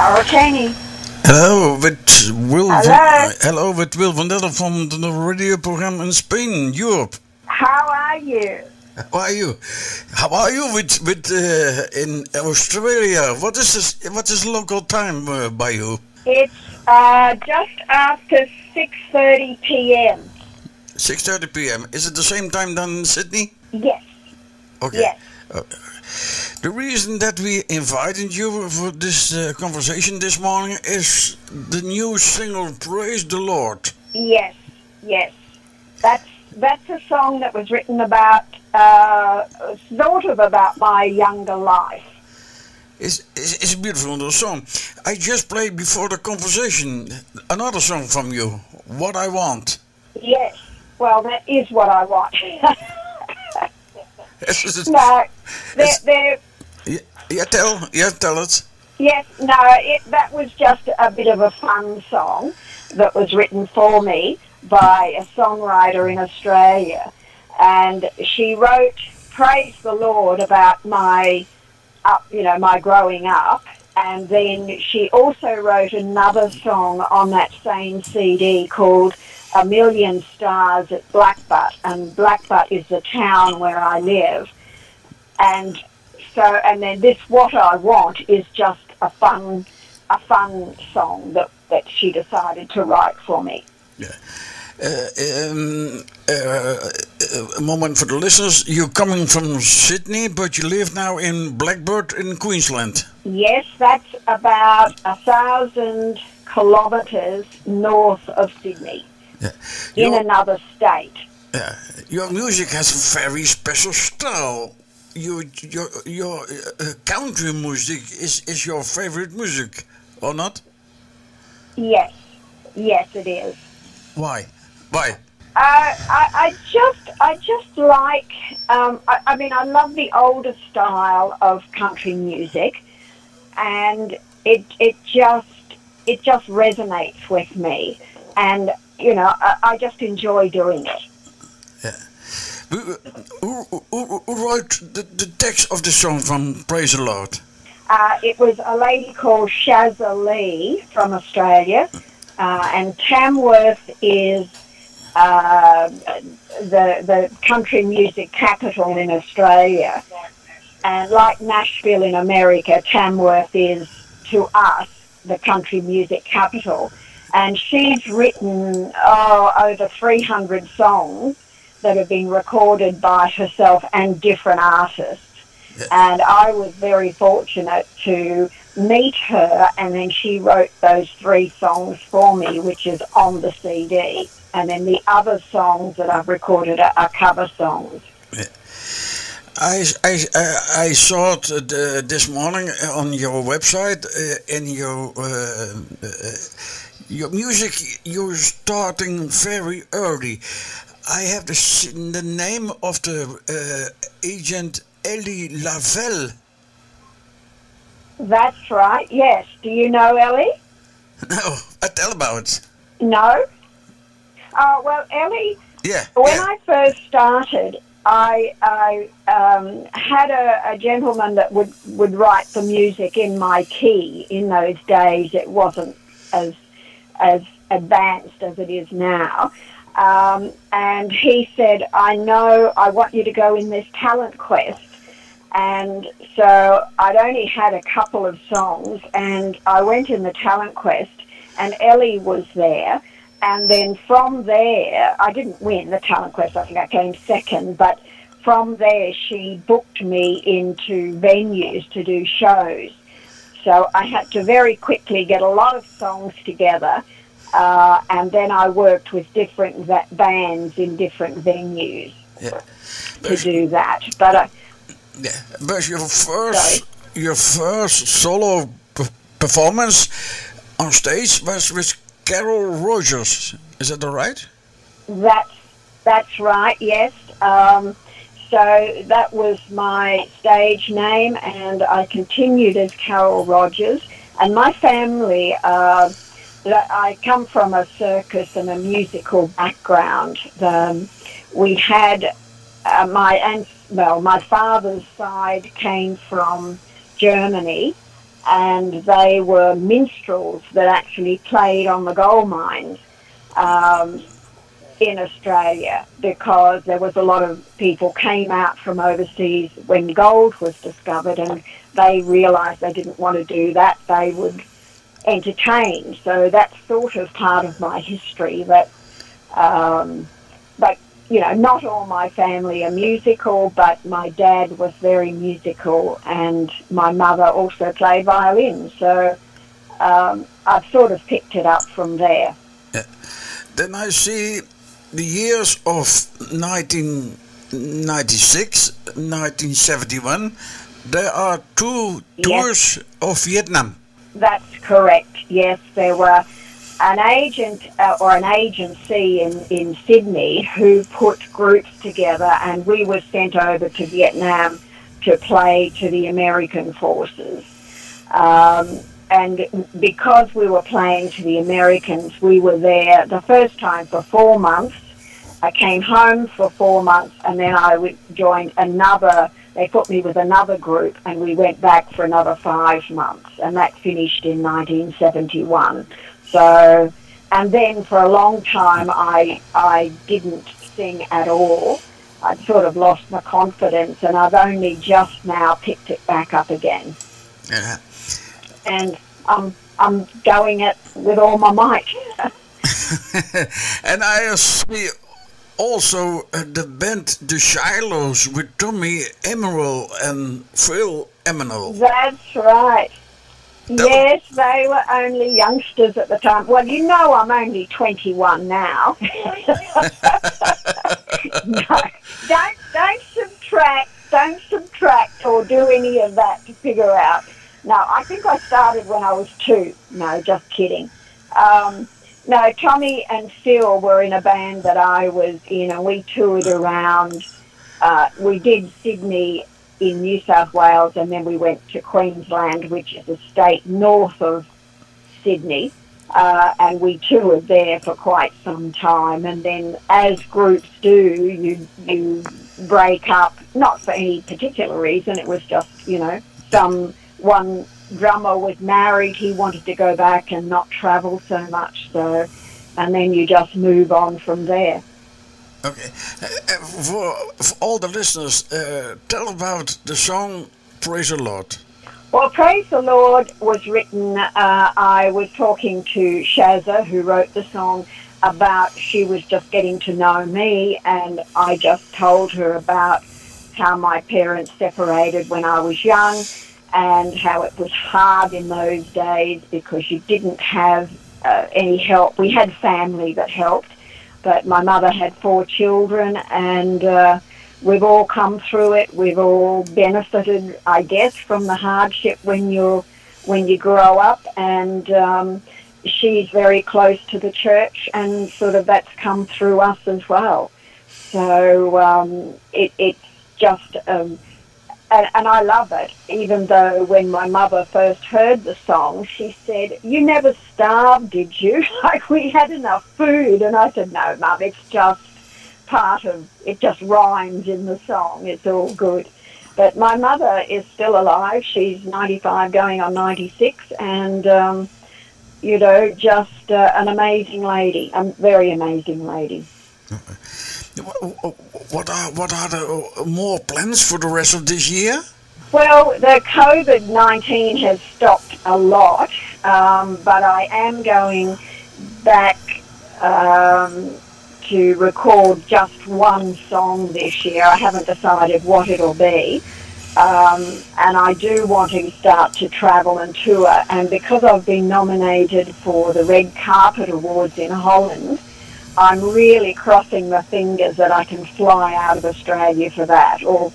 Carol Chaney. Hello, with Wil. Hello. Van, hello, with Wil van Delft from the radio program in Spain, Europe. How are you? How are you? How are you with with uh, in Australia? What is this? What is local time uh, by you? It's uh, just after 6.30 p.m. 6:30 p.m. Is it the same time than in Sydney? Yes, Okay. yes. The reason that we invited you for this uh, conversation this morning is the new single "Praise the Lord." Yes, yes. That's that's a song that was written about, uh, sort of about my younger life. It's, it's, it's a beautiful little song. I just played before the conversation another song from you, What I Want. Yes. Well, that is what I want. No, they're, they're, yeah, yeah, tell, yeah, tell it. yes, no, it, that was just a bit of a fun song that was written for me by a songwriter in Australia. And she wrote Praise the Lord about my you know, my growing up. And then she also wrote another song on that same CD called A Million Stars at Blackbutt. And Blackbutt is the town where I live. And so, and then this What I Want is just a fun, a fun song that, that she decided to write for me. Uh, um, uh, a moment for the listeners. You're coming from Sydney, but you live now in Blackbutt in Queensland. Yes, that's about a thousand kilometres north of Sydney, Yeah. in another state. yeah. your music has a very special style. Your your your uh, country music is, is your favorite music, or not? Yes, yes, it is. Why? Why? Uh, I, I just, I just like. Um, I, I mean, I love the older style of country music, and it, it just, it just resonates with me, and you know, I, I just enjoy doing it. Who, who, who, wrote the, the text of the song from Praise the Lord? Uh, it was a lady called Shazza Lee from Australia, uh, and Tamworth is uh, the the country music capital in Australia. And like Nashville in America, Tamworth is to us the country music capital. And she's written oh, over 300 songs that have been recorded by herself and different artists and I was very fortunate to meet her, and then she wrote those three songs for me, which is on the CD. And then the other songs that I've recorded are, are cover songs. I, I, I, I saw it uh, this morning on your website uh, in your uh, uh, your music. You're starting very early. I have the, the name of the uh, agent Ellie Lavelle. That's right, yes. Do you know Ellie? No, I tell about it. No? Uh, well, Ellie, Yeah, when yeah. I first started, I, I um, had a, a gentleman that would, would write the music in my key. In those days, it wasn't as as advanced as it is now. Um, and he said, "I know. I want you to go in this talent quest." And so I'd only had a couple of songs, and I went in the talent quest, and Ellie was there. And then from there, I didn't win the talent quest. I think I came second, but from there, she booked me into venues to do shows. So I had to very quickly get a lot of songs together, uh, and then I worked with different bands in different venues yeah. to do that. But uh, Yeah, but your first your first solo performance on stage was with Carol Rogers. Is that right? That's that's right. Yes. Um, so that was my stage name, and I continued as Carol Rogers. And my family, uh, I come from a circus and a musical background. Um, we had uh, my and well, my father's side came from Germany, and they were minstrels that actually played on the gold mines um, in Australia because there was a lot of people came out from overseas when gold was discovered and they realised they didn't want to do that. They would entertain. So that's sort of part of my history. That, um, but you know, not all my family are musical, but my dad was very musical, and my mother also played violin. So um, I've sort of picked it up from there. Yeah. Then I see the years of 1996, 1971, there are two tours yes. of Vietnam. That's correct. Yes, there were an agent uh, or an agency in, in Sydney who put groups together, and we were sent over to Vietnam to play to the American forces. Um, and because we were playing to the Americans, we were there the first time for four months. I came home for four months, and then I joined another. They put me with another group, and we went back for another five months, and that finished in 1971. So, and then for a long time, I I didn't sing at all. I'd sort of lost my confidence, and I've only just now picked it back up again. Yeah and I'm I'm going it with all my might. and I see also uh, the band The Shilohs with Tommy Emerald and Phil Emerald. That's right. That yes, they were only youngsters at the time. Well, you know I'm only 21 now. no, don't, don't subtract, don't subtract or do any of that to figure out no, I think I started when I was two. No, just kidding. Um, no, Tommy and Phil were in a band that I was in, and we toured around. Uh, we did Sydney in New South Wales, and then we went to Queensland, which is a state north of Sydney. Uh, and we toured there for quite some time. And then, as groups do, you you break up, not for any particular reason. It was just you know some one drummer was married, he wanted to go back and not travel so much. So, and then you just move on from there. Okay, uh, uh, for, for all the listeners, uh, tell about the song "Praise the Lord." Well, "Praise the Lord" was written. Uh, I was talking to Shazza, who wrote the song, about she was just getting to know me, and I just told her about how my parents separated when I was young and how it was hard in those days because you didn't have uh, any help. We had family that helped, but my mother had four children, and uh, we've all come through it. We've all benefited, I guess, from the hardship when you when you grow up, and um, she's very close to the church, and sort of that's come through us as well. So um, it, it's just. Um, and, and I love it, even though when my mother first heard the song, she said, You never starved, did you? like we had enough food. And I said, No, Mum, it's just part of it, just rhymes in the song. It's all good. But my mother is still alive. She's 95 going on 96. And, um, you know, just uh, an amazing lady, a very amazing lady. What are what are the uh, more plans for the rest of this year? Well, the COVID nineteen has stopped a lot, um, but I am going back um, to record just one song this year. I haven't decided what it'll be. Um, and I do want to start to travel and tour. And because I've been nominated for the Red Carpet Awards in Holland, I'm really crossing the fingers that I can fly out of Australia for that. Or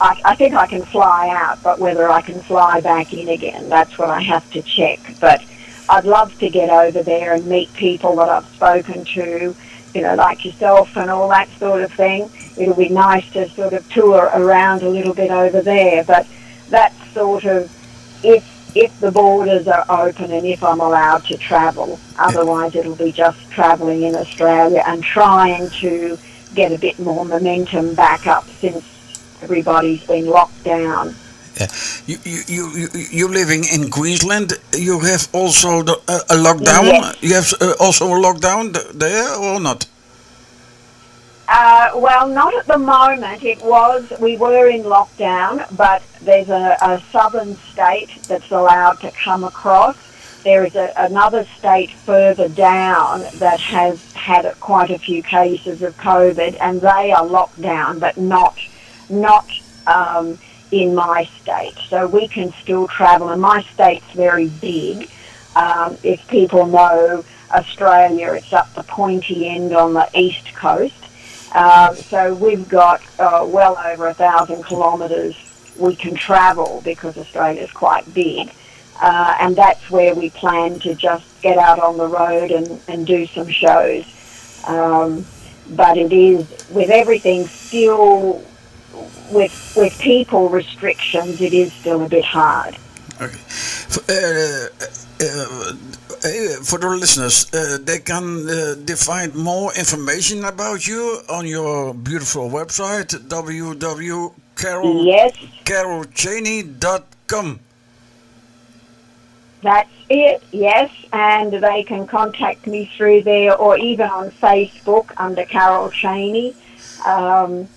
I, I think I can fly out, but whether I can fly back in again, that's what I have to check. But I'd love to get over there and meet people that I've spoken to, you know, like yourself and all that sort of thing. It'll be nice to sort of tour around a little bit over there. But that's sort of if if the borders are open and if I'm allowed to travel. Otherwise, it'll be just travelling in Australia and trying to get a bit more momentum back up since everybody's been locked down. Yeah. You, you, you, you, you living in Queensland. You have also the, uh, a lockdown. Yes. You have uh, also a lockdown there or not? Uh, well, not at the moment. It was, we were in lockdown, but there's a, a southern state that's allowed to come across. There is a, another state further down that has had quite a few cases of COVID, and they are locked down, but not not um, in my state. So we can still travel, and my state's very big. Um, if people know Australia, it's up the pointy end on the east coast. Um, so we've got uh, well over a thousand kilometres we can travel because Australia's quite big. Uh, and that's where we plan to just get out on the road and, and do some shows. Um, but it is, with everything still, with, with people restrictions, it is still a bit hard. Okay. Uh, uh, uh, for the listeners, uh, they can uh, they find more information about you on your beautiful website www.carolchaney.com. Yes, that's it, yes. And they can contact me through there or even on Facebook under Carol Chaney. Um,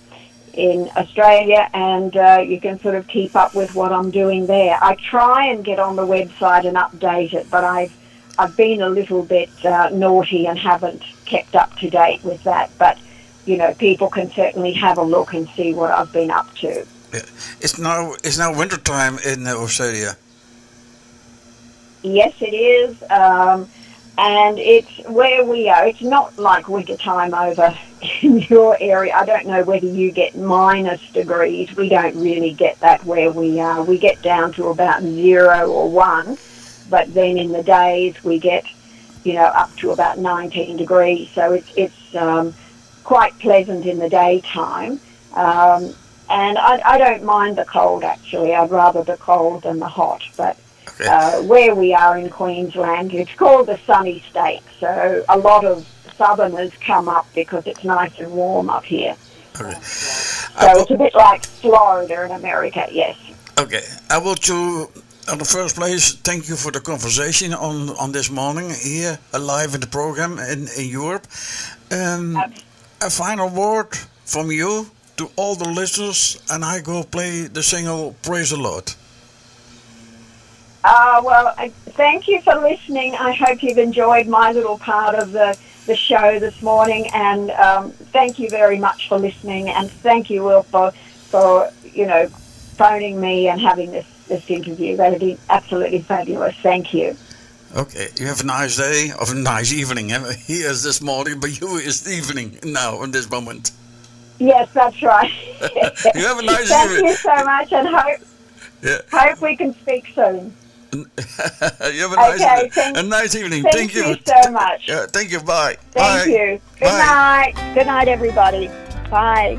in Australia, and uh, you can sort of keep up with what I'm doing there. I try and get on the website and update it, but I've I've been a little bit uh, naughty and haven't kept up to date with that. But you know, people can certainly have a look and see what I've been up to. Yeah. It's now it's now winter time in Australia. Yes, it is. Um, and it's where we are. It's not like winter time over in your area. I don't know whether you get minus degrees. We don't really get that where we are. We get down to about zero or one, but then in the days we get, you know, up to about 19 degrees. So it's it's um, quite pleasant in the daytime. Um, and I, I don't mind the cold actually. I'd rather the cold than the hot, but uh, where we are in Queensland. It's called the sunny state, so a lot of southerners come up because it's nice and warm up here. Okay. So it's a bit like Florida in America, yes. Okay, I will to in the first place thank you for the conversation on on this morning here live in the program in in Europe. Um, a final word from you to all the listeners, and I go play the single "Praise the Lord." Uh, well, I, thank you for listening. I hope you've enjoyed my little part of the, the show this morning, and um, thank you very much for listening. And thank you, Wil, for for you know phoning me and having this this interview. That'd be absolutely fabulous. Thank you. Okay, you have a nice day or a nice evening. Eh? He is this morning, but you is evening now in this moment. Yes, that's right. you have a nice Thank evening. Thank you so much, and hope Yeah. hope we can speak soon. you have a nice, Okay, evening. thank- a nice evening. Thank, you so much. Yeah, thank you. Bye. Thank Bye. you. Good Bye. night. Good night, everybody. Bye.